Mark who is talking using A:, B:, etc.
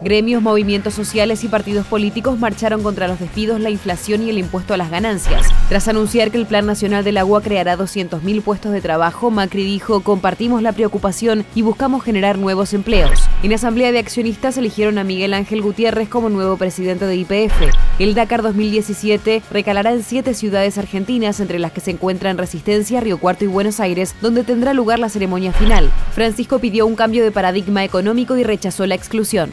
A: Gremios, movimientos sociales y partidos políticos marcharon contra los despidos, la inflación y el impuesto a las ganancias. Tras anunciar que el Plan Nacional del Agua creará 200.000 puestos de trabajo, Macri dijo, compartimos la preocupación y buscamos generar nuevos empleos. En Asamblea de Accionistas eligieron a Miguel Ángel Gutiérrez como nuevo presidente de IPF. El Dakar 2017 recalará en siete ciudades argentinas, entre las que se encuentran Resistencia, Río Cuarto y Buenos Aires, donde tendrá lugar la ceremonia final. Francisco pidió un cambio de paradigma económico y rechazó la exclusión.